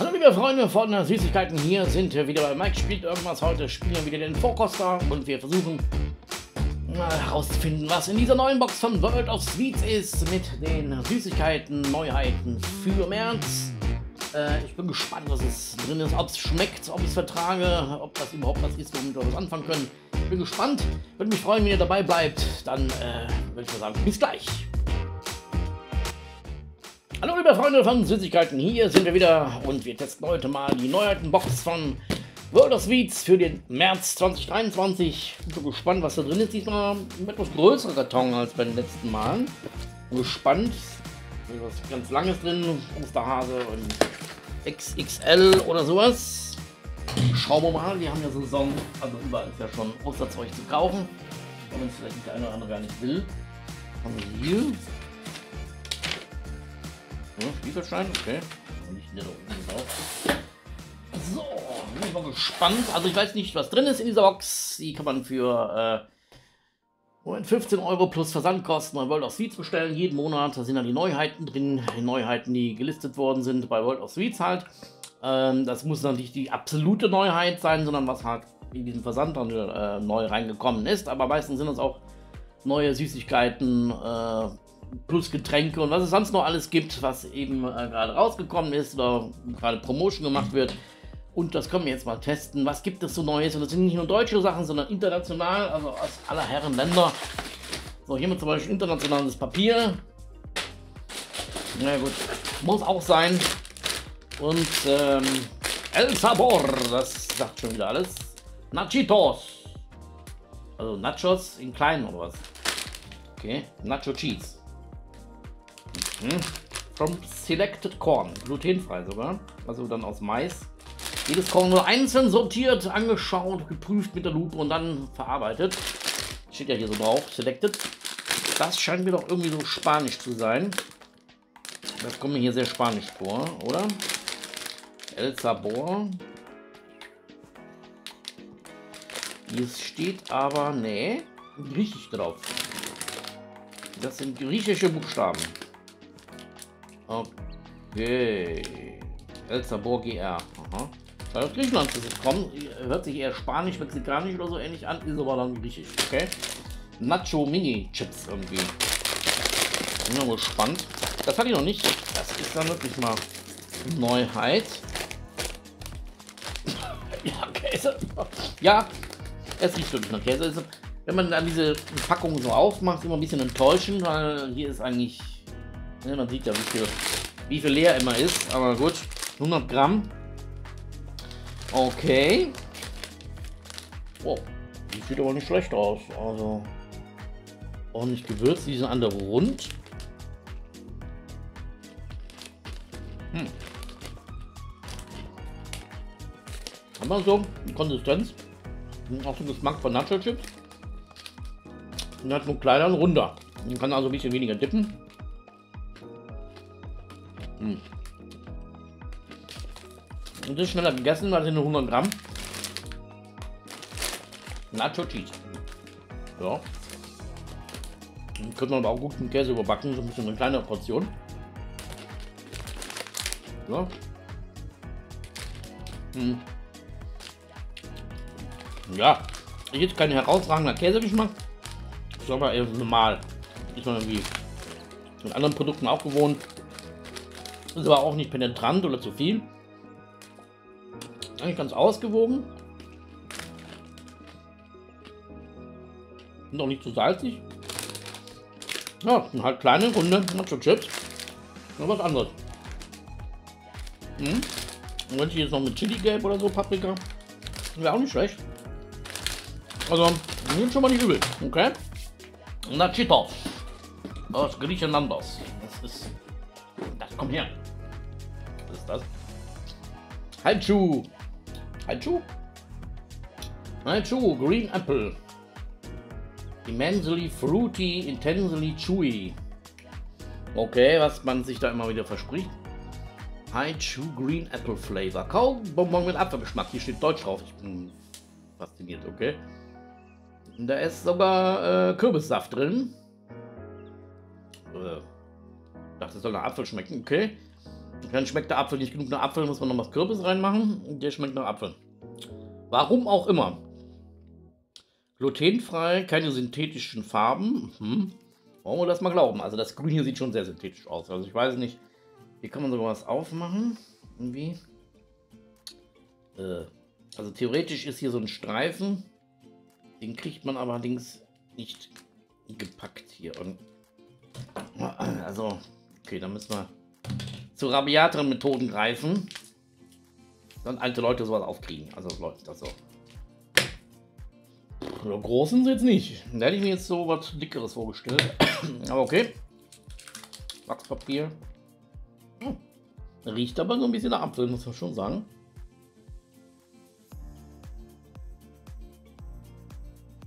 Hallo liebe Freunde von Süßigkeiten, hier sind wir wieder bei Mike spielt irgendwas. Heute spielen wir wieder den Vorkoster und wir versuchen herauszufinden, was in dieser neuen Box von World of Sweets ist mit den Süßigkeiten, Neuheiten für März. Äh, ich bin gespannt, was es drin ist, ob es schmeckt, ob ich es vertrage, ob das überhaupt was ist, womit wir was anfangen können. Ich bin gespannt, würde mich freuen, wenn ihr dabei bleibt. Dann äh, würde ich mal sagen, bis gleich. Hallo liebe Freunde von Süßigkeiten, hier sind wir wieder und wir testen heute mal die Neuheitenbox von World of Sweets für den März 2023. Ich bin gespannt, was da drin ist. Diesmal ein etwas größerer Karton als beim letzten Mal. Bin gespannt. Was ganz langes drin, Osterhase und XXL oder sowas. Schauen wir mal, wir haben ja Saison, also überall ist ja schon Osterzeug zu kaufen. Wenn es vielleicht der eine oder andere gar nicht will. Haben wir hier. Ja, Lieferschein, okay. Nicht der da oben drauf. So, bin ich mal gespannt. Also ich weiß nicht, was drin ist in dieser Box. Die kann man für äh, 15 Euro plus Versandkosten bei World of Sweets bestellen. Jeden Monat. Da sind dann die Neuheiten drin. Die Neuheiten, die gelistet worden sind bei World of Sweets halt. Ähm, das muss natürlich die absolute Neuheit sein, sondern was halt in diesem Versand dann äh, neu reingekommen ist. Aber meistens sind es auch neue Süßigkeiten, äh, plus Getränke und was es sonst noch alles gibt, was eben äh, gerade rausgekommen ist oder gerade Promotion gemacht wird. Und das können wir jetzt mal testen. Was gibt es so Neues? Und das sind nicht nur deutsche Sachen, sondern international, also aus aller Herren Länder. So, hier haben zum Beispiel internationales Papier. Na gut, muss auch sein. Und ähm, El Sabor, das sagt schon wieder alles. Nachitos. Also Nachos in klein oder was? Okay, Nacho Cheese. Mhm. From Selected Corn, glutenfrei sogar. Also dann aus Mais. Jedes Korn nur einzeln sortiert, angeschaut, geprüft mit der Lupe und dann verarbeitet. Steht ja hier so drauf, Selected. Das scheint mir doch irgendwie so spanisch zu sein. Das kommt mir hier sehr spanisch vor, oder? El Sabor. Hier steht aber, nee, griechisch drauf. Das sind griechische Buchstaben. Okay. El Sabor GR. Aha. Aus Griechenland es kommen. Hört sich eher spanisch, mexikanisch oder so ähnlich an, ist aber dann griechisch. Okay. Nacho Mini Chips irgendwie. Bin mal gespannt. Das hatte ich noch nicht. Das ist dann wirklich mal Neuheit. ja, Käse. Ja, es riecht wirklich nach Käse. Also, wenn man dann diese Packung so aufmacht, ist immer ein bisschen enttäuschend, weil hier ist eigentlich ja, man sieht ja, wie viel, wie viel leer immer ist. Aber gut, 100 Gramm. Okay. Wow, die sieht aber nicht schlecht aus. Also ordentlich gewürzt. Die sind andere rund. Hm. Aber so die Konsistenz. Auch so Geschmack von Nacho Chips. Und hat nur kleiner und runder. Man kann also ein bisschen weniger dippen. Hm. Das ist schneller gegessen, weil sie nur 100 Gramm. Nacho Cheese. Ja. Den könnte man aber auch gut mit Käse überbacken, so ein bisschen eine kleine Portion. Ja. Hm. Ja, ist jetzt kein herausragender Käsegeschmack. Ist aber eher normal. Ist man irgendwie mit anderen Produkten auch gewohnt. Ist aber auch nicht penetrant oder zu viel. Eigentlich ganz ausgewogen. Noch nicht zu salzig. Ja, sind halt kleine, runde Nacho Chips. Noch was anderes. Hm. Und wenn ich jetzt noch mit Chili Gelb oder so, Paprika, wäre auch nicht schlecht. Also, nimmt schon mal nicht übel. Okay. Nachitos. Aus Griechenland. Das ist. Das kommt her. Ist das? Haichu. Haichu? Haichu, Green Apple. Immensely fruity, intensely chewy. Okay, was man sich da immer wieder verspricht. Haichu Green Apple Flavor. Kaubonbon mit Apfelgeschmack. Hier steht Deutsch drauf. Ich bin fasziniert, okay. Da ist sogar äh, Kürbissaft drin. Äh, dachte, es soll nach Apfel schmecken, okay. Dann schmeckt der Apfel nicht genug nach Apfel, muss man noch was Kürbis reinmachen. Der schmeckt nach Apfel. Warum auch immer. Glutenfrei, keine synthetischen Farben. Mhm. Wollen wir das mal glauben? Also das Grün hier sieht schon sehr synthetisch aus. Also ich weiß nicht. Hier kann man sogar was aufmachen. Irgendwie. Äh, also theoretisch ist hier so ein Streifen. Den kriegt man allerdings nicht gepackt hier. Und also, okay, dann müssen wir zu rabiateren Methoden greifen. Dann alte Leute sowas aufkriegen. Also läuft das so. Oder großen sie jetzt nicht. Da hätte ich mir jetzt so was dickeres vorgestellt. aber okay. Wachspapier. Hm. Riecht aber so ein bisschen nach Apfel, muss man schon sagen.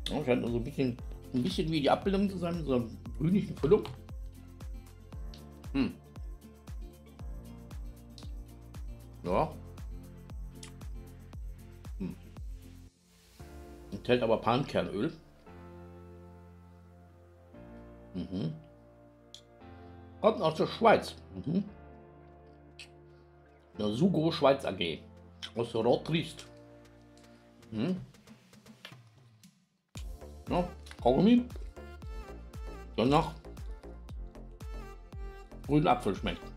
Ja, scheint also ein bisschen, ein bisschen wie die Abbildung zu sein, so einer grünlichen Füllung. Hm. Ja. Hm. Enthält aber Palmkernöl. Mhm. Kommt aus der Schweiz. Mhm. Der Sugo Schweiz AG. Aus Rotrist. Mhm. Ja, Kaugummi. Danach grünen Apfel schmeckt.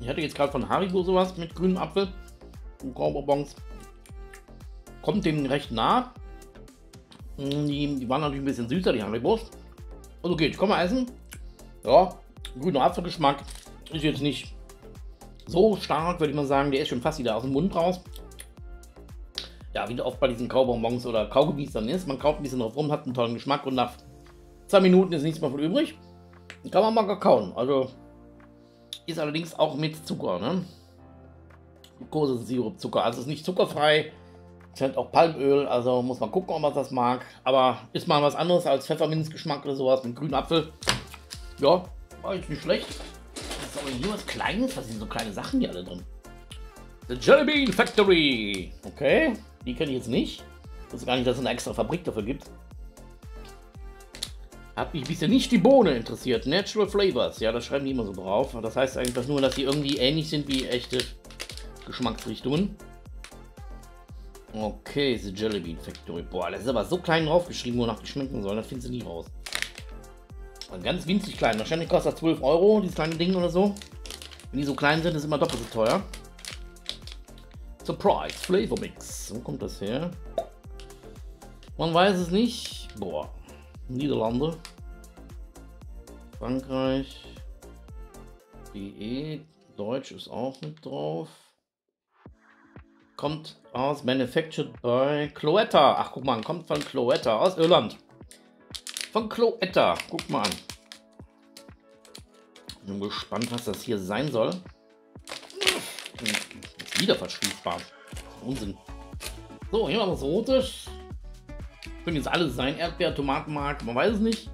Ich hatte jetzt gerade von Haribo sowas mit grünem Apfel und Kaubonbons. Kommt dem recht nah. Die, die, waren natürlich ein bisschen süßer, die Haribos. Also geht, kann man essen. Ja, grüner Apfelgeschmack ist jetzt nicht so stark, würde ich mal sagen. Der ist schon fast wieder aus dem Mund raus. Ja, wie oft bei diesen Kaubonbons oder Kaugummis dann ist. Man kauft ein bisschen drauf rum, hat einen tollen Geschmack und nach zwei Minuten ist nichts mehr von übrig. Kann man mal kauen. Also ist allerdings auch mit Zucker, ne? Glucose, Zucker. Also ist nicht zuckerfrei. Es hat auch Palmöl, also muss man gucken, ob man das mag. Aber ist mal was anderes als Pfefferminzgeschmack oder sowas mit grünen Apfel. Ja, war jetzt nicht schlecht. Das ist aber hier was Kleines. Was sind so kleine Sachen hier alle drin? The Jelly Bean Factory. Okay, die kenne ich jetzt nicht. Ich wusste gar nicht, dass es eine extra Fabrik dafür gibt. Hat mich bisher nicht die Bohne interessiert. Natural Flavors. Ja, das schreiben die immer so drauf. Das heißt einfach nur, dass sie irgendwie ähnlich sind wie echte Geschmacksrichtungen. Okay, The Jelly Bean Factory. Boah, das ist aber so klein draufgeschrieben, wonach die schmecken sollen. Das findest du nie raus. Ganz winzig klein. Wahrscheinlich kostet das 12 Euro, dieses kleine Ding oder so. Wenn die so klein sind, ist immer doppelt so teuer. Surprise Flavor Mix. Wo kommt das her? Man weiß es nicht. Boah. Niederlande. Frankreich. DE. Deutsch ist auch mit drauf. Kommt aus Manufactured by Cloetta. Ach, guck mal, kommt von Cloetta aus Irland. Von Cloetta. Guck mal an. Bin gespannt, was das hier sein soll. Wieder verschließbar. Unsinn. So, hier haben wir das Rotes. Können jetzt alles sein. Erdbeer, Tomatenmark, man weiß es nicht.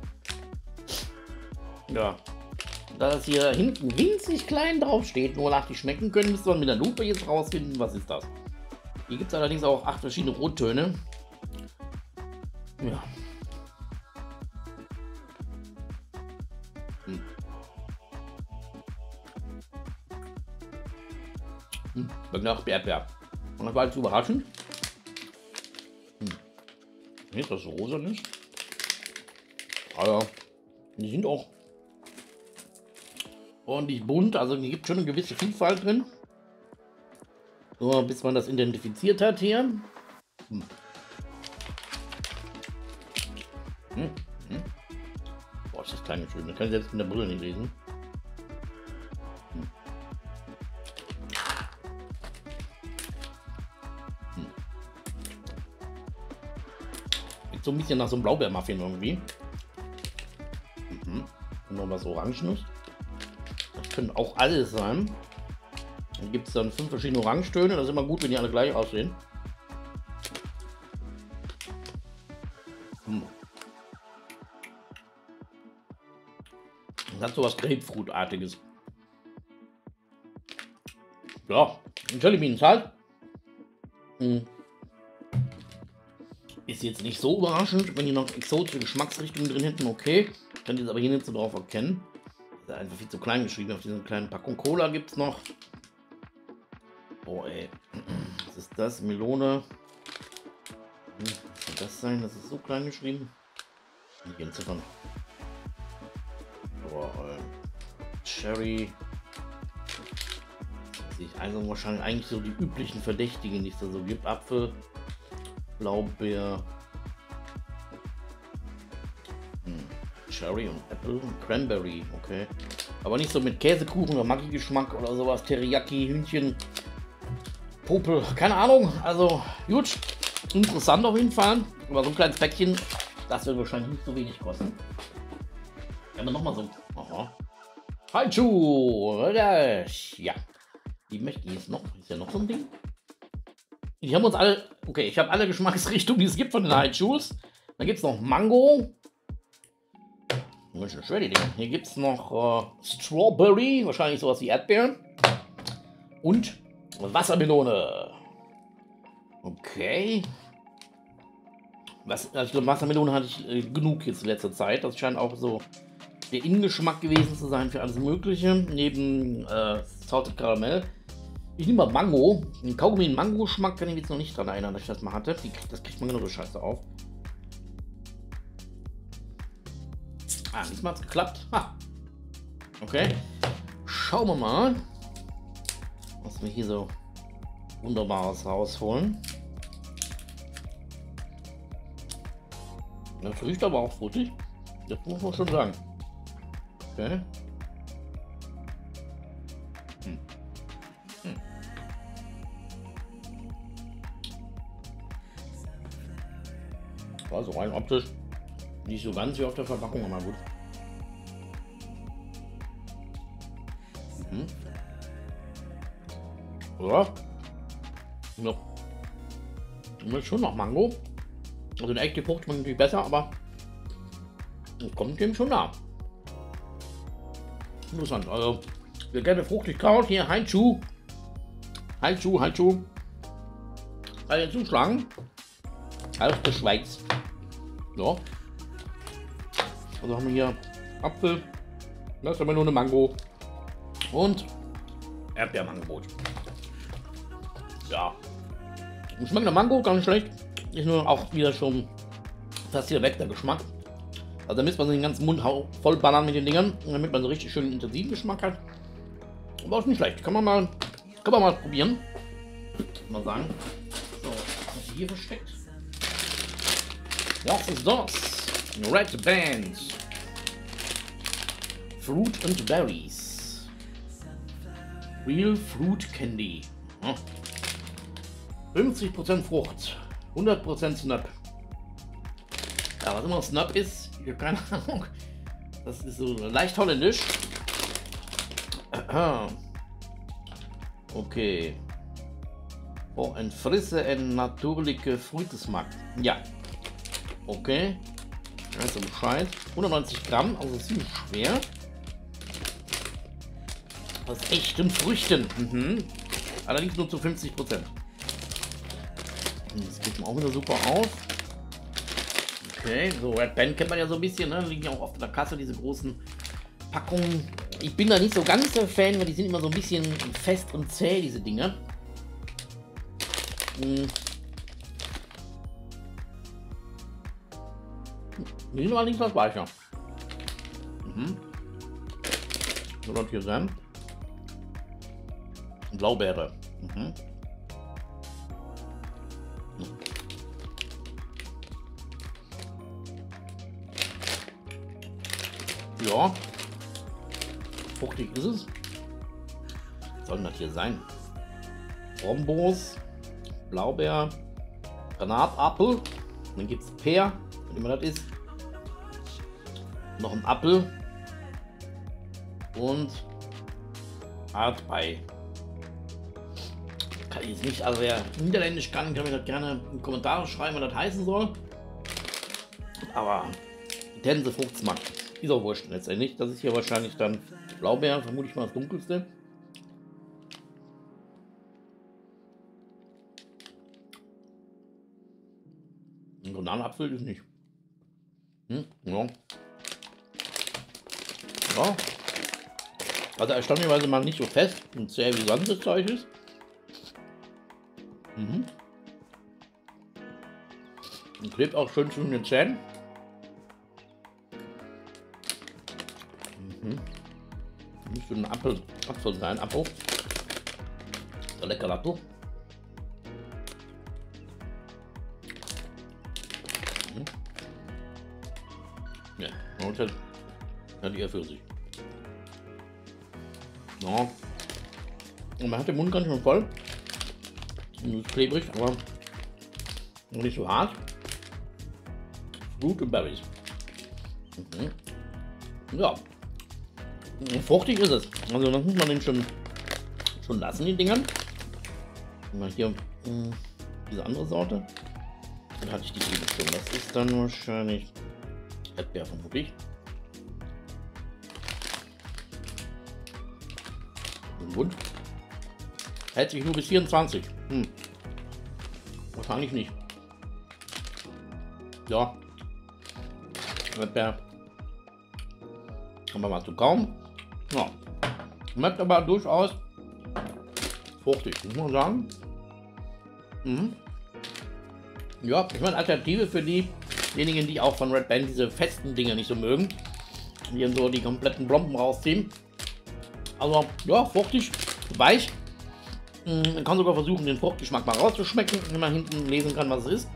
Ja. Da das hier hinten winzig klein drauf steht, nur nach die schmecken können, müsste man mit der Lupe jetzt rausfinden, was ist das. Hier gibt es allerdings auch acht verschiedene Rottöne. Ja. Hm. Hm. Nach Erdbeer. Und das war jetzt überraschend. Nicht, dass es rosa nicht. Aber die sind auch ordentlich bunt. Also die gibt schon eine gewisse Vielfalt drin. So, bis man das identifiziert hat hier. Hm. Hm. Hm. Boah, ist das kleine schön. Das kann ich selbst mit der Brille nicht lesen. So ein bisschen nach so einem Blaubeermuffin irgendwie. Mhm. Und noch was Orangenes. Das können auch alles sein. Dann gibt es dann fünf verschiedene Orangetöne. Das ist immer gut, wenn die alle gleich aussehen. Hm. Das hat so was Grapefruit-artiges. Ja, Jelly Beans halt. Hm. Ist jetzt nicht so überraschend, wenn die noch exotische Geschmacksrichtungen drin hätten, okay. Könnt ihr aber hier nicht so drauf erkennen. einfach viel zu klein geschrieben. Auf dieser kleinen Packung Cola gibt es noch. Boah, ey. Was ist das? Melone. Hm, was soll das sein? Das ist so klein geschrieben. Die Entziffern. Boah, äh, Cherry. Ich also wahrscheinlich eigentlich so die üblichen Verdächtigen, die es da so gibt. Apfel, Blaubeer, hm. Cherry und Apple und Cranberry, okay. Aber nicht so mit Käsekuchen oder Maggi-Geschmack oder sowas, Teriyaki, Hühnchen, Popel, keine Ahnung. Also gut, interessant auf jeden Fall. Aber so ein kleines Päckchen, das wird wahrscheinlich nicht so wenig kosten. Wenn wir nochmal so. Aha. Haichu! Ja. Die möchte ich jetzt noch. Ist ja noch so ein Ding? Die haben uns alle. Okay, ich habe alle Geschmacksrichtungen, die es gibt von den Haichus. Dann gibt es noch Mango. Hier gibt es noch äh, Strawberry, wahrscheinlich sowas wie Erdbeeren. Und Wassermelone. Okay. Was, also Wassermelone hatte ich äh, genug jetzt in letzter Zeit. Das scheint auch so der Innengeschmack gewesen zu sein für alles Mögliche. Neben äh, Salted Caramel. Ich nehme mal Mango. Ein Kaugummi Mango-Geschmack kann ich mich jetzt noch nicht dran erinnern, dass ich das mal hatte. Das kriegt man genau so scheiße auf. Ah, diesmal hat es geklappt. Ha. Okay. Schauen wir mal, was wir hier so Wunderbares rausholen. Das riecht aber auch fruchtig. Das muss man schon sagen. Okay. Also rein optisch nicht so ganz wie auf der Verpackung, aber gut. Mhm. Ja. Ja. Und schon noch Mango. Also eine echte Frucht schmeckt natürlich besser, aber kommt dem schon nah. Interessant. Also, wer gerne fruchtig kaut, hier Haichu. Haichu, Haichu. Alle zuschlagen. Aus der Schweiz. Ja. Also haben wir hier Apfel, Wassermelone, Mango und Erdbeermangobrot. Ja. Schmeckt der Mango gar nicht schlecht. Ist nur auch wieder schon fast hier weg der Geschmack. Also da müsste man den ganzen Mund voll ballern mit den Dingern, damit man so richtig schön intensiven Geschmack hat. Aber ist nicht schlecht. Kann man mal, kann man mal probieren. Mal sagen. So, hier versteckt? Was ist das? Red Band. Fruit and Berries. Real Fruit Candy. 50% Frucht. 100% Snap. Ja, was immer Snap ist, ich habe keine Ahnung. Das ist so leicht holländisch. Okay. Oh, ein frisse en natuurlijke Fruitesmaak. Ja. Okay. Also Bescheid. 190 Gramm, also ziemlich schwer. Aus echten Früchten. Mhm. Allerdings nur zu 50 Prozent. Das geht mir auch wieder super auf. Okay, so Red Band kennt man ja so ein bisschen, ne? Liegen ja auch oft in der Kasse, diese großen Packungen. Ich bin da nicht so ganz der Fan, weil die sind immer so ein bisschen fest und zäh, diese Dinge. Hm. Die sind allerdings was weicher. Mhm. Und hier Senf. Blaubeere. Mhm. Ja. Fruchtig ist es. Soll das hier sein? Bombos, Blaubeer, Granatapfel. Dann gibt es Peer, immer das ist noch ein Apfel und Erdbeer. Kann ich jetzt nicht, also wer Niederländisch kann, kann mir das gerne in Kommentare schreiben, was das heißen soll. Aber Tense Fruchtsmack ist auch wurscht letztendlich. Das ist hier wahrscheinlich dann Blaubeer, vermute ich mal das dunkelste. Ein Granatapfel ist nicht. Hm, ja. Ja. Also erstaunlicherweise mal nicht so fest und zäh wie sonst das Zeug ist. Mhm. Und klebt auch schön zwischen den Zähnen. Mhm. Müsste ein Apfel, Apfel sein, Apfel. Der lecker Apfel. Hat eher für sich. Ja. Und man hat den Mund ganz schön voll. Und klebrig, aber nicht so hart. Gute Berries. Mhm. Ja. Fruchtig ist es. Also das muss man den schon, schon lassen, die Dingern. Mal hier mh, hm, diese andere Sorte. Dann hatte ich die eben schon. Das ist dann wahrscheinlich Erdbeer vermutlich. Gut. Hält sich nur bis 24. Hm. Wahrscheinlich nicht. Ja. Erdbeer. Kann mal zu kaum. Ja. Schmeckt aber durchaus fruchtig, muss man sagen. Mhm. Ja, ich meine, Alternative für diejenigen, die auch von Red Band diese festen Dinge nicht so mögen. Die dann so die kompletten Blomben rausziehen. Also, ja, fruchtig, weich. Mhm, man kann sogar versuchen, den Fruchtgeschmack mal rauszuschmecken, wenn man hinten lesen kann, was es ist.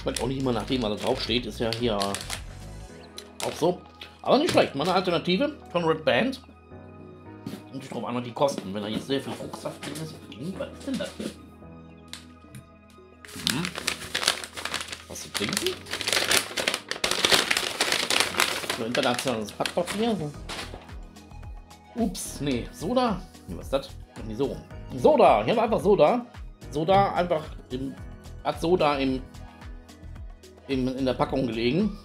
Schmeckt auch nicht immer nach dem, was da drauf steht. Ist ja hier auch so. Aber nicht schlecht. Mal eine Alternative von Red Band. Und ich drauf einmal die Kosten. Wenn da jetzt sehr viel Fruchtsaft drin ist, was ist denn das hier? Hm. Was zu trinken? So internationales Packpapier. Ups, nee, Soda. Was ist das? Nee, so rum. Soda, hier wir einfach Soda. Soda einfach im, hat Soda im, im, in der Packung gelegen.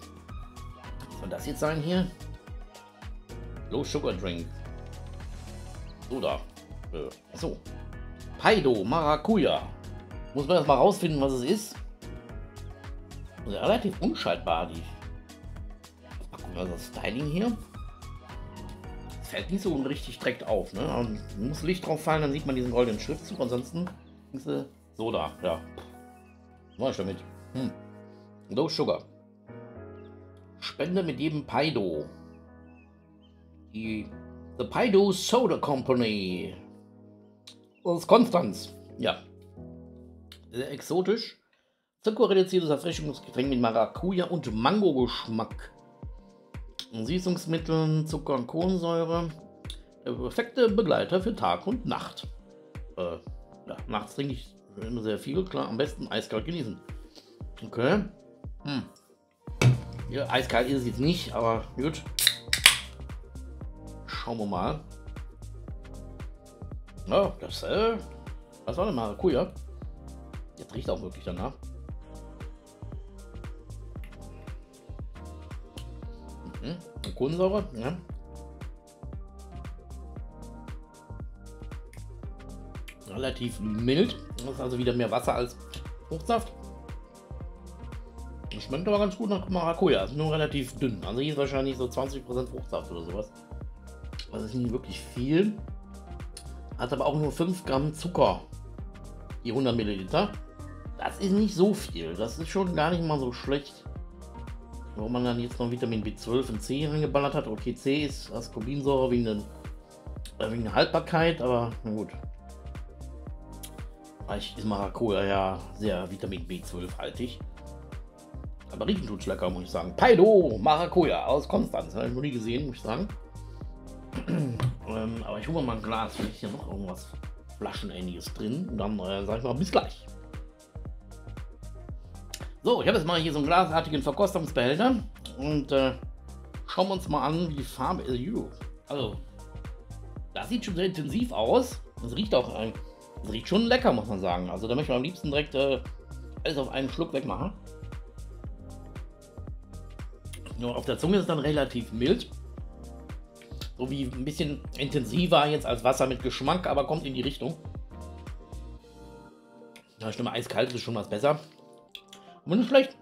Soll das jetzt sein hier? Low Sugar Drink. Soda. Äh, achso. Paido Maracuja. Muss man das mal rausfinden, was es ist. Relativ unschaltbar, die Packung, also das Styling hier. Fällt nicht so richtig direkt auf. Ne? Also, muss Licht drauf fallen, dann sieht man diesen goldenen Schriftzug. Ansonsten ist sie Soda. Ja. Was ich damit? Hm. Low Sugar. Spende mit jedem Paido. Die The Paido Soda Company. Aus Konstanz. Ja. Sehr exotisch. Zuckerreduziertes Erfrischungsgetränk mit Maracuja und Mango-Geschmack. Süßungsmittel, Zucker und Kohlensäure. Der perfekte Begleiter für Tag und Nacht. Äh, ja, nachts trinke ich immer sehr viel, klar. Am besten eiskalt genießen. Okay. Hm. Ja, eiskalt ist es jetzt nicht, aber gut. Schauen wir mal. Ja, das, äh, was war denn Maracuja? Jetzt riecht auch wirklich danach. Kohlensäure, ja. Relativ mild. Das ist also wieder mehr Wasser als Fruchtsaft. Schmeckt aber ganz gut nach Maracuja. Ist nur relativ dünn. Also hier ist wahrscheinlich so 20% Fruchtsaft oder sowas. Das ist nicht wirklich viel. Hat aber auch nur 5 Gramm Zucker. Die 100 Milliliter. Das ist nicht so viel. Das ist schon gar nicht mal so schlecht. Warum man dann jetzt noch Vitamin B12 und C reingeballert hat. Okay, C ist Ascorbinsäure wegen, den, äh, wegen der Haltbarkeit, aber na gut. Vielleicht ist Maracuja ja sehr Vitamin B12 haltig. Aber riechen tut's lecker, muss ich sagen. Paido Maracuja aus Konstanz. Habe ich noch nie gesehen, muss ich sagen. ähm, aber ich hole mal ein Glas. Vielleicht hier noch irgendwas Flaschenähnliches drin. Und dann äh, sage ich mal bis gleich. So, ich habe jetzt mal hier so einen glasartigen Verkostungsbehälter. Und äh, schauen wir uns mal an, wie die Farbe ist. Also, das sieht schon sehr intensiv aus. Es riecht auch, äh, es riecht schon lecker, muss man sagen. Also da möchte man am liebsten direkt äh, alles auf einen Schluck wegmachen. Nur auf der Zunge ist es dann relativ mild. So wie ein bisschen intensiver jetzt als Wasser mit Geschmack, aber kommt in die Richtung. Ja, Stimme eiskalt ist schon was besser. Und nicht schlecht.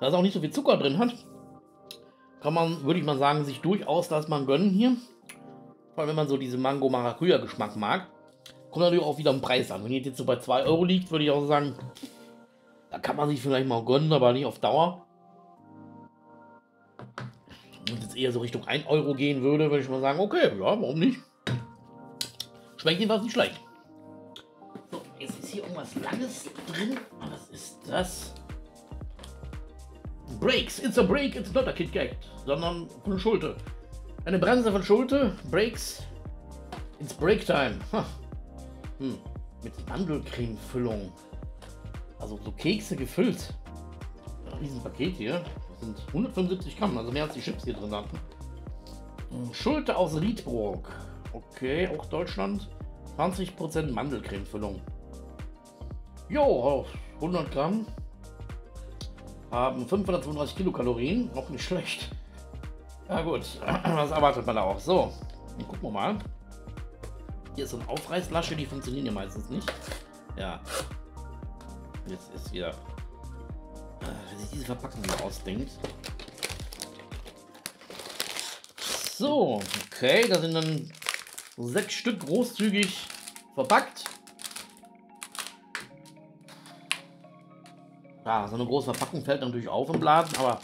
Da es auch nicht so viel Zucker drin hat, kann man, würde ich mal sagen, sich durchaus das mal gönnen hier. Vor allem, wenn man so diese Mango-Maracuja-Geschmack mag. Kommt natürlich auch wieder im Preis an. Wenn die jetzt so bei 2 Euro liegt, würde ich auch sagen, da kann man sich vielleicht mal gönnen, aber nicht auf Dauer. Wenn es jetzt eher so Richtung 1 Euro gehen würde, würde ich mal sagen, okay, ja, warum nicht? Schmeckt jedenfalls nicht schlecht. So, jetzt ist hier irgendwas Langes drin. Was ist das? Brakes. It's a break, it's not a KitKat. Sondern von Schulte. Eine Bremse von Schulte. Brakes. It's Break Time. Hm. Mit Mandelcreme-Füllung. Also so Kekse gefüllt. Ein Riesenpaket hier. Das sind 175 Gramm, also mehr als die Chips hier drin hatten. Hm, Schulte aus Riedburg. Okay, auch Deutschland. 20% Mandelcreme-Füllung. Jo, 100 Gramm. Haben 535 Kilokalorien. Noch nicht schlecht. Ja gut, was erwartet man da auch? So, dann gucken wir mal. Hier ist so eine Aufreißlasche, die funktionieren ja meistens nicht. Ja. Jetzt ist wieder... Äh, wenn sich diese Verpackung wieder ausdenkt. So, okay, da sind dann sechs Stück großzügig verpackt. Ja, so eine große Verpackung fällt natürlich auf im Laden, aber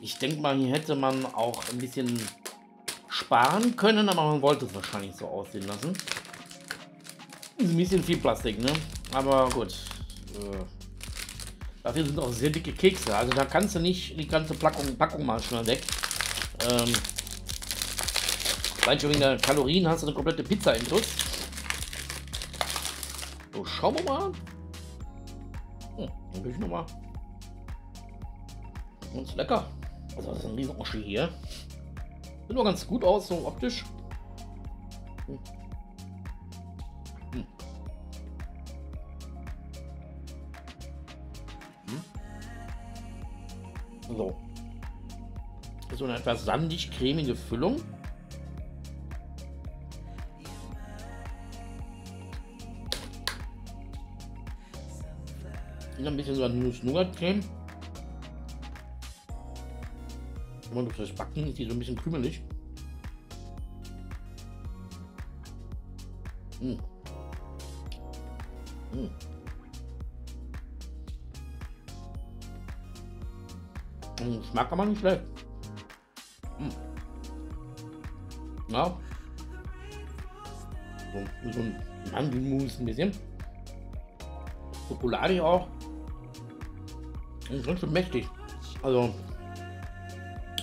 ich denke mal, hier hätte man auch ein bisschen sparen können, aber man wollte es wahrscheinlich so aussehen lassen. Ist ein bisschen viel Plastik, ne? Aber gut. Äh, dafür sind auch sehr dicke Kekse. Also da kannst du nicht die ganze Packung, Packung mal schnell weg. Ähm, Allein schon wegen der Kalorien hast du eine komplette Pizza im Schuss. So, schauen wir mal. Will ich nochmal. Und ist lecker. Also das ist ein riesen Oschi hier. Sieht nur ganz gut aus, so optisch. Hm. Hm. Hm. So. So eine etwas sandig cremige Füllung. ein bisschen so ein Nuss-Nougat-Creme. Man durch das Backen ist die so ein bisschen krümelig. Mmh. Mmh. Schmeckt aber nicht schlecht. Mmh. Ja. So, so ein Mandelmus ein bisschen. Schokolade auch. Und ganz schön mächtig. Also,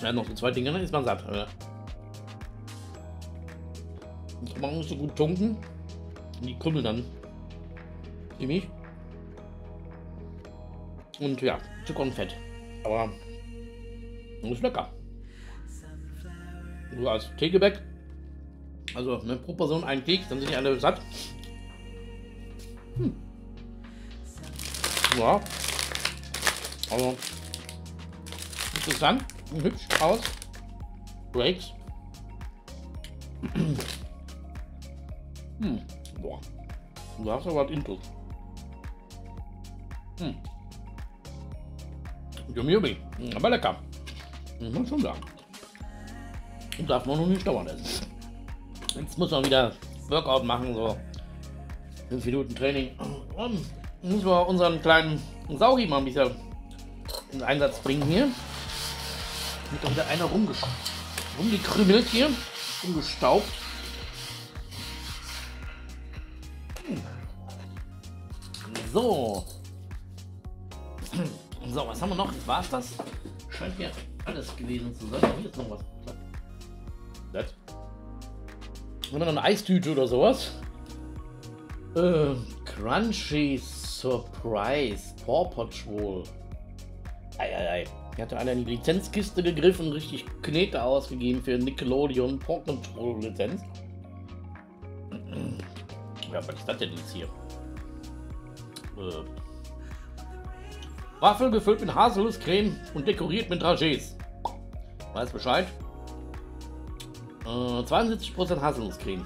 ja, noch so zwei Dinge, dann ist man satt. Ja. Das man nicht so gut tunken. Die krümmeln dann ziemlich. Und ja, Zucker und Fett. Aber ist lecker. So als Teegebäck. Also ne, pro Person ein Keks, dann sind die alle satt. Hm. Ja, also, interessant und hübsch aus. Breaks. hm, boah. Du hast aber was Intus. Hm. Yummy, yummy. Aber lecker. Muss man schon sagen. Und darf man noch nicht dauern essen. Jetzt muss man wieder Workout machen, so 5 Minuten Training. Und müssen wir unseren kleinen Saugi mal ein bisschen in Einsatz bringen hier. Wird doch wieder einer rumgesch rumgekrümelt hier, rumgestaubt. So. So, was haben wir noch? War es das? Scheint hier alles gewesen zu sein. Hier ist noch was. Das. Haben wir noch eine Eistüte oder sowas? Äh, Crunchy Surprise Paw Patrol. Eieiei. Er hatte einer in die Lizenzkiste gegriffen, richtig Knete ausgegeben für Nickelodeon Paw Control Lizenz. Ja, was ist das denn jetzt hier? Äh. Waffel gefüllt mit Haselnusscreme und dekoriert mit Dragés. Weiß Bescheid. Äh, 72% Haselnusscreme.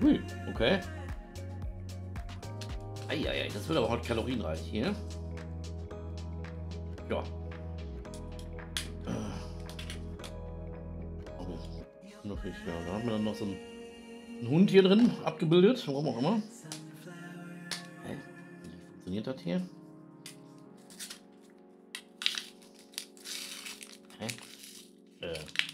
Hui, okay. Eieiei, das wird aber heute kalorienreich hier. Ja. knuffig, ja. Da haben wir dann noch so einen, einen Hund hier drin abgebildet, warum auch immer. Hä? Wie funktioniert das hier? Hä? Äh.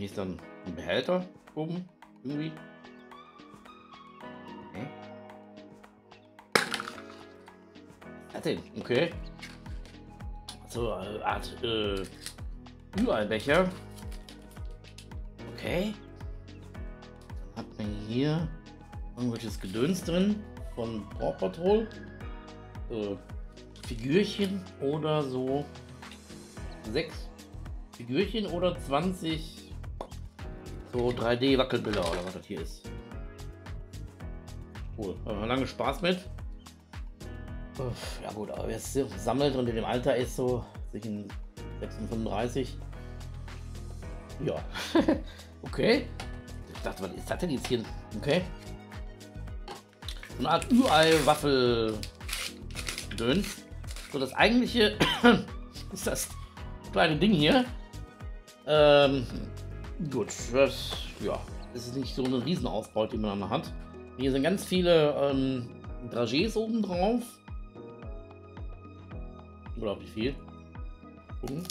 Hier ist dann ein Behälter oben, irgendwie. Okay. So eine Art, äh, Ü-Ei-Becher. Okay. Dann hat man hier irgendwelches Gedöns drin von Paw Patrol. Äh, Figürchen oder so. Sechs Figürchen oder 20 so 3D-Wackelbilder oder was das hier ist. Cool. Wir lange Spaß mit. Ja gut, aber wer es sammelt und in dem Alter ist so, sich in 36. Ja. okay. Ich dachte, was ist das denn jetzt hier? Okay. So eine Art Ü-Ei-Waffel. So, das eigentliche ist das kleine Ding hier. Ähm, gut, das, ja, das ist nicht so eine Riesenausbeute, die man dann hat. Hier sind ganz viele ähm, Dragés oben drauf. Unglaublich viel. Gucken.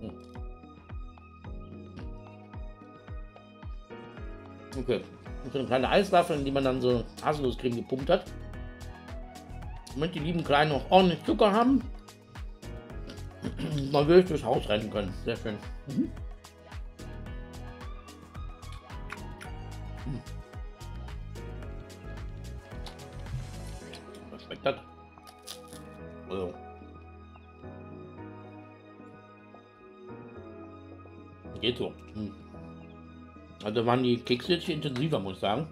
Hm. Okay. Und so eine kleine Eiswaffe, die man dann so Haselnusscreme gepumpt hat. Damit die lieben Kleinen auch ordentlich Zucker haben. Man will durchs Haus rennen können. Sehr schön. Mhm. Geht so. Hm. Also waren die Kekse jetzt intensiver, muss ich sagen.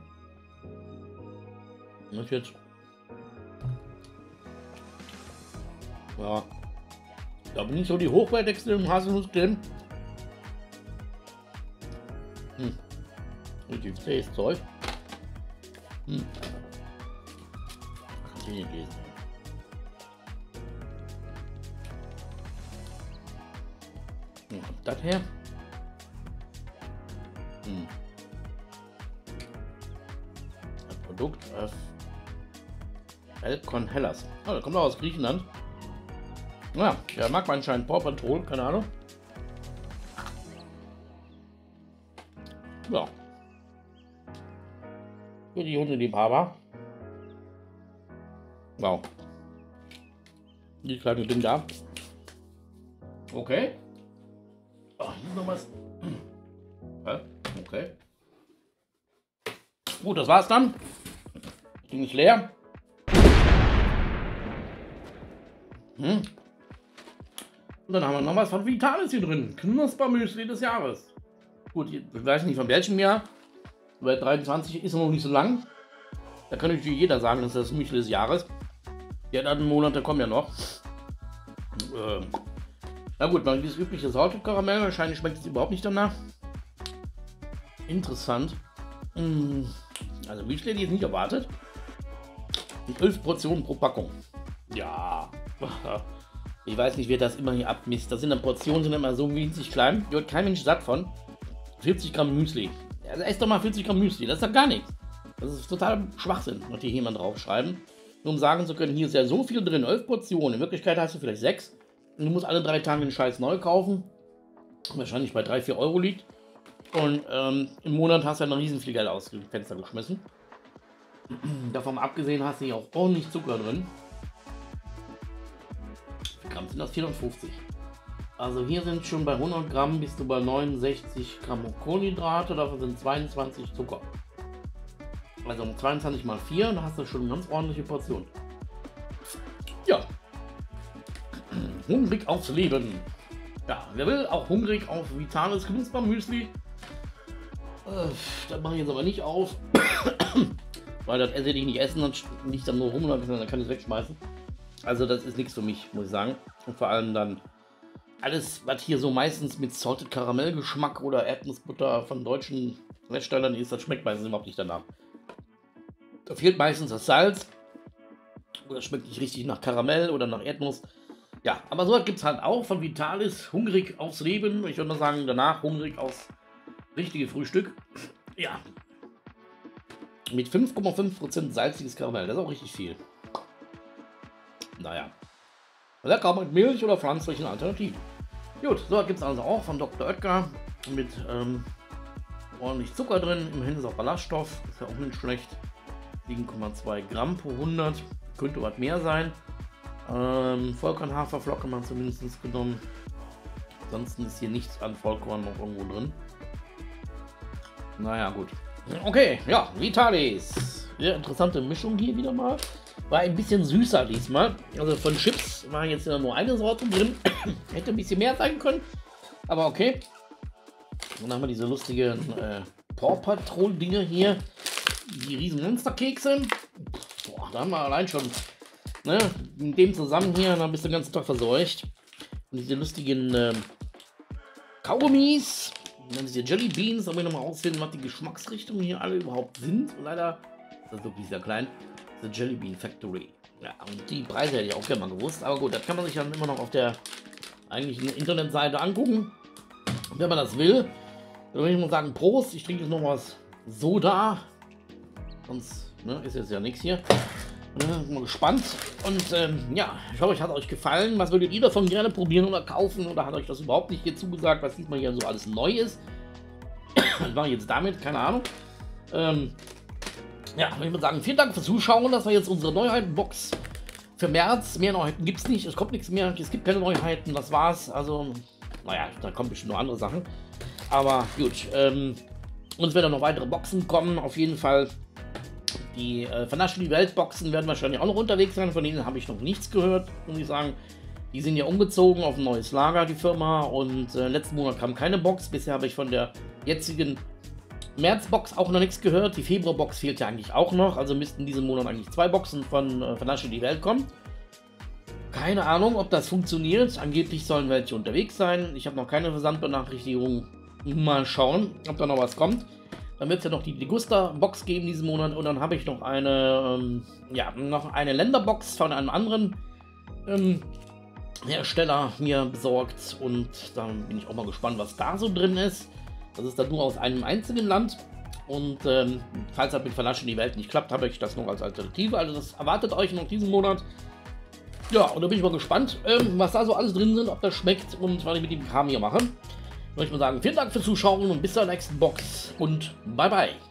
Das ist jetzt. Ja. Da bin ich so die hochwertigsten Haselnusscreme. Hm. Richtig zähes Zeug. Hm. Kann ich nicht lesen. Hm, das her? Produkt aus Elkon Hellas. Oh, das kommt auch aus Griechenland. Ja, der mag man anscheinend Paw Patrol, keine Ahnung. Ja. Für die Hundeliebhaber. Wow. Die kleine Ding da. Okay. Ach, hier noch was. Okay. Gut, das war's dann. Das Ding ist leer. Hm. Und dann haben wir noch was von Vitalis hier drin. Knuspermüsli des Jahres. Gut, ich weiß nicht von welchem Jahr. Weil 23 ist noch nicht so lang. Da kann natürlich jeder sagen, das ist das Müsli des Jahres. Die anderen Monate kommen ja noch. Ähm, na gut, man dieses übliche Salted-Karamell. Wahrscheinlich schmeckt es überhaupt nicht danach. Interessant. Mm, Also Müsli, die ist nicht erwartet. 11 Portionen pro Packung. Ja. Ich weiß nicht, wer das immer hier abmisst. Das sind dann Portionen, sind immer so winzig klein. Da wird kein Mensch satt von. 40 Gramm Müsli. Also ess doch mal 40 Gramm Müsli. Das ist doch gar nichts. Das ist total Schwachsinn, was hier jemand draufschreiben. Nur um sagen zu können, hier ist ja so viel drin, 11 Portionen. In Wirklichkeit hast du vielleicht 6. Und du musst alle drei Tage den Scheiß neu kaufen. Wahrscheinlich bei 3, 4 Euro liegt. Und ähm, im Monat hast du ja noch riesen viel Geld aus dem Fenster geschmissen. Davon abgesehen hast du hier auch ordentlich Zucker drin. Wie Gramm sind das? 450. Also hier sind schon bei 100 Gramm bist du bei 69 Gramm Kohlenhydrate, davon sind 22 Zucker. Also 22 mal 4, da hast du schon eine ganz ordentliche Portion. Ja. Hungrig aufs Leben. Ja, wer will auch hungrig auf vitales Knuspermüsli? Äh, das mache ich jetzt aber nicht auf. Weil das esse ich nicht essen, dann liegt dann nur rum und dann kann ich es wegschmeißen. Also das ist nichts für mich, muss ich sagen. Und vor allem dann alles, was hier so meistens mit Salted Karamellgeschmack oder Erdnussbutter von deutschen Herstellern ist, das schmeckt meistens überhaupt nicht danach. Da fehlt meistens das Salz Oder schmeckt nicht richtig nach Karamell oder nach Erdnuss. Ja, aber sowas gibt es halt auch von Vitalis. Hungrig aufs Leben. Ich würde mal sagen, danach hungrig aufs richtige Frühstück. Ja. Mit 5,5% salziges Karamell. Das ist auch richtig viel. Naja. Lecker mit Milch oder pflanzlichen Alternativen. Gut, so gibt es also auch von Dr. Oetker mit ähm, ordentlich Zucker drin. Immerhin ist auch Ballaststoff, ist ja auch nicht schlecht. 7,2 Gramm pro 100, könnte was mehr sein. Ähm, Vollkorn-Haferflocke man zumindest genommen. Ansonsten ist hier nichts an Vollkorn noch irgendwo drin. Naja, gut. Okay, ja, Vitalis. Sehr interessante Mischung hier wieder mal. War ein bisschen süßer diesmal. Also von Chips war jetzt nur eine Sorte drin. Hätte ein bisschen mehr sein können. Aber okay. Dann haben wir diese lustigen äh, Paw Patrol Dinge hier. Die riesen Monsterkekse. Boah, da haben wir allein schon ne, in dem zusammen hier, dann bist du den ganzen Tag verseucht. Und diese lustigen äh, Kaugummis. Und dann diese Jelly Beans, da will ich nochmal aussehen, was die Geschmacksrichtungen hier alle überhaupt sind. Und leider ist das wirklich sehr klein. The Jelly Bean Factory. Ja, und die Preise hätte ich auch gerne mal gewusst. Aber gut, das kann man sich dann immer noch auf der eigentlichen Internetseite angucken. Wenn man das will. Dann würde ich mal sagen, Prost. Ich trinke jetzt noch was Soda. Sonst ne, ist jetzt ja nichts hier. Bin mal gespannt. Und ähm, ja, ich hoffe, euch hat euch gefallen. Was würdet ihr davon gerne probieren oder kaufen? Oder hat euch das überhaupt nicht hier zugesagt, was diesmal hier so alles neu ist? was mache ich jetzt damit? Keine Ahnung. Ähm, ja, ich würde sagen, vielen Dank fürs Zuschauen. Das war jetzt unsere Neuheitenbox für März. Mehr Neuheiten gibt es nicht. Es kommt nichts mehr. Es gibt keine Neuheiten. Das war's. Also, naja, da kommen bestimmt noch andere Sachen. Aber gut. Ähm, uns werden noch weitere Boxen kommen. Auf jeden Fall. Die äh, die Weltboxen werden wahrscheinlich auch noch unterwegs sein. Von denen habe ich noch nichts gehört, muss ich sagen. Die sind ja umgezogen auf ein neues Lager, die Firma. Und äh, letzten Monat kam keine Box. Bisher habe ich von der jetzigen Märzbox auch noch nichts gehört. Die Februarbox fehlt ja eigentlich auch noch. Also müssten diesen Monat eigentlich zwei Boxen von äh, Vernasche die Welt kommen. Keine Ahnung, ob das funktioniert. Angeblich sollen welche unterwegs sein. Ich habe noch keine Versandbenachrichtigung. Mal schauen, ob da noch was kommt. Dann wird es ja noch die Degusta-Box geben diesen Monat. Und dann habe ich noch eine, ähm, ja, noch eine Länderbox von einem anderen ähm, Hersteller mir besorgt. Und dann bin ich auch mal gespannt, was da so drin ist. Das ist dann nur aus einem einzigen Land. Und ähm, falls das mit Verlaschen die Welt nicht klappt, habe ich das noch als Alternative. Also das erwartet euch noch diesen Monat. Ja, und da bin ich mal gespannt, ähm, was da so alles drin sind, ob das schmeckt und was ich mit dem Kram hier mache. Würde ich mal sagen, vielen Dank fürs Zuschauen und bis zur nächsten Box und bye bye.